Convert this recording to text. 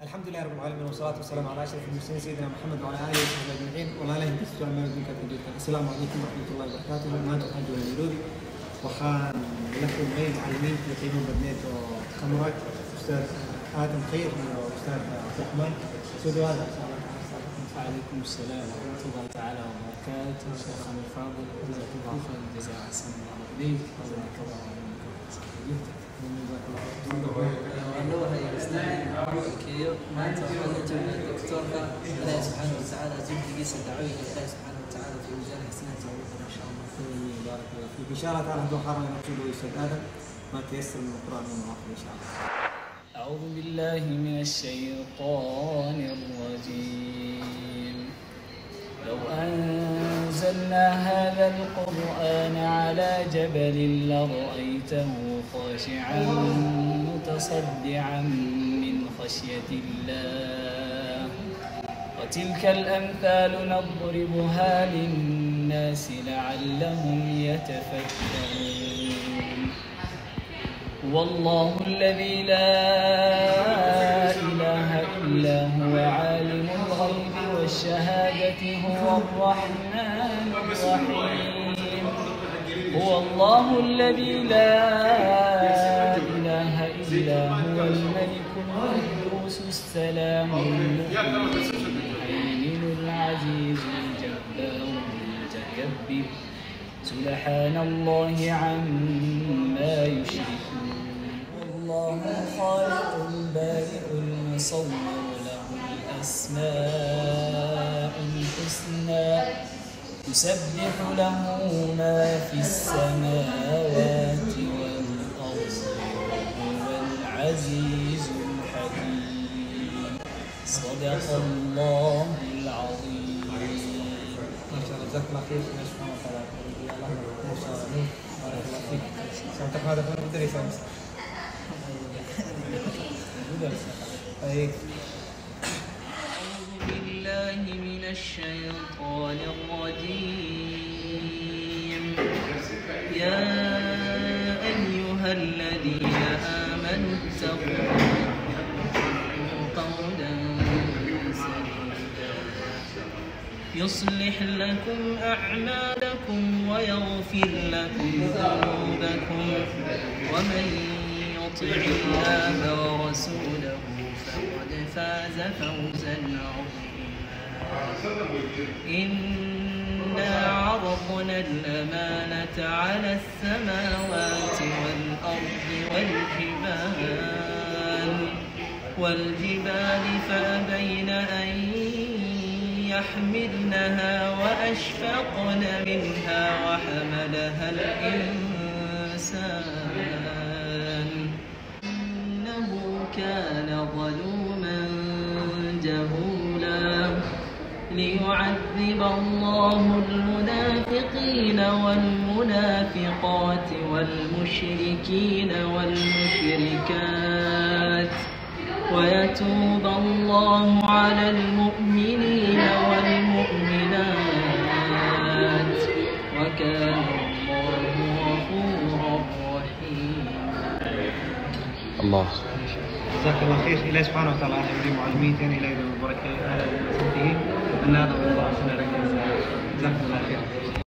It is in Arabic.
الحمد لله رب العالمين والصلاة والسلام على أشرف المرسلين سيدنا محمد وعلى آله وصحبه أجمعين. والله لا ينكسر سؤال ما يدرك أن السلام عليكم ورحمة الله وبركاته. ما ولا نيروبي وخان لكم غير معلمين في قيمة بدنيت وكاميرات أستاذ آدم خير وأستاذ عبد الرحمن. سودوا هذا وعليكم السلام ورحمة الله تعالى وبركاته. شيخنا الفاضل جزاك الله خير الجزاء أحسن الله إليك. وجزاك الله والله الله في وجهه حسناته ان شاء الله. امين بارك الله فيك. ان شاء الله تعالى ما تيسر من القرآن والمواقف إن شاء الله. أعوذ بالله من الشيطان الرجيم. لو أن أنزلنا هذا القرآن على جبل لرأيته خاشعا متصدعا من خشية الله. وتلك الأمثال نضربها للناس لعلهم يتفكرون. هو الله الذي لا والشهادة هو الرحمن الرحيم. هو الله الذي لا إله إلا هو الملك القدوس السلام المؤمن العزيز الجبار المتكبر. سبحان الله عما يشركون. والله الخالق البارئ المصور له الأسماء. يسبح له ما في السماوات والأرض وهو العزيز الحكيم صدق الله العظيم ما شاء الله جزاك الله خير الله ما شاء الله بارك الله فيك طيب من الشيطان الرجيم. يا أيها الذين آمنوا اتقوا قولا يصلح لكم أعمالكم ويغفر لكم ذنوبكم. ومن يطع الله ورسوله فقد فاز فوزا عظيما إنا عرضنا الأمانة على السماوات والأرض والجبال. والجبال فأبين أن يحملنها وأشفقن منها وحملها الإنسان. إنه كان ظلوما ليعذب الله المنافقين والمنافقات والمشركين والمشركات ويتوب الله على المؤمنين والمؤمنات وكان الله غفورا رحيما الله. جزاك الله خير. الله سبحانه وتعالى على يبري معلمين ثاني لا يدعو البركة على سنته أن